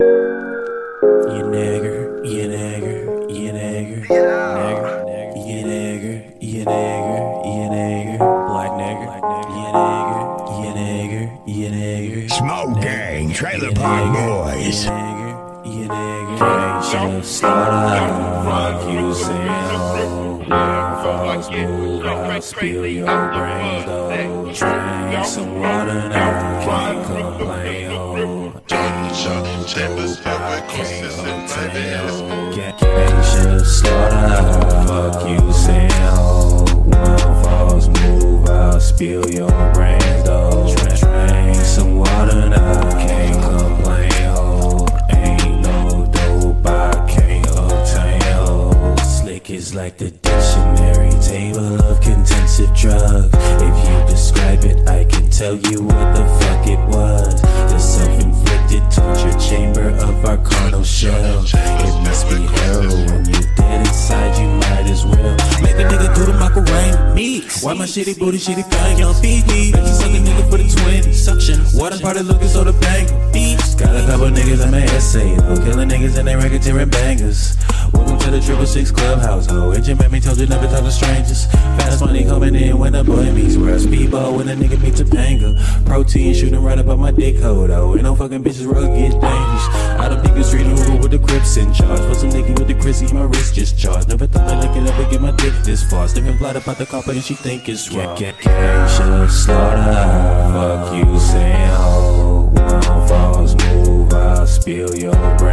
You nigger, you nigger, you nigger, nigger, you nigger, you nigger, you nigger, black nigger, you nigger, you nigger, you nigger, Smoke gang, trailer park boys. you nigger, you nigger, gang shit, slaughter, fuck you, say move, I'll spill your brains, though, drink some water now, fuck you, say when falls move, I'll spill your brains, some water now, can't complain, oh, ain't no dope, can't obtain, oh, Slikk is like the dictionary table of drugs. If you describe it, I can tell you what the fuck carnal shell. It must be hell when You dead inside, you might as well make a nigga do the Macarena. Me, why my shitty booty, shitty thing, young feed me. Make you suck a nigga for the 20 suction. Water party looking so the bang. Beats got a couple niggas in my essay though, killing niggas and they record tearing bangers. Welcome to the triple six clubhouse, ho. And made me told you never talk to strangers. Where speedball when a nigga meets a panga. Protein shooting right on my dick hole, though. Ain't no fucking bitches get dangerous. I don't think it's Hoover with the crips in charge. Was a nigga with the Chrissy, my wrist just charged. Never thought that I could ever get my dick this far. Stiffin' flat about the copper and she think it's. Gang, gang, should slaughter. Fuck you, say ho. One falls move, I'll spill your brains,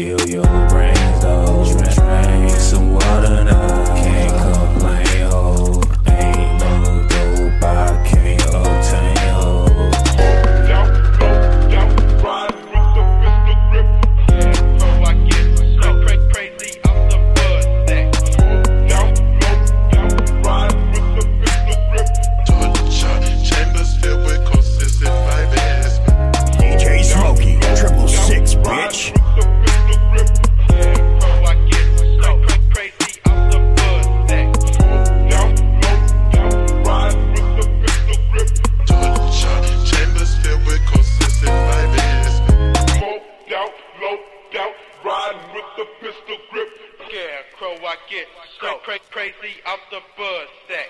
feel you. get so crazy off the bus set.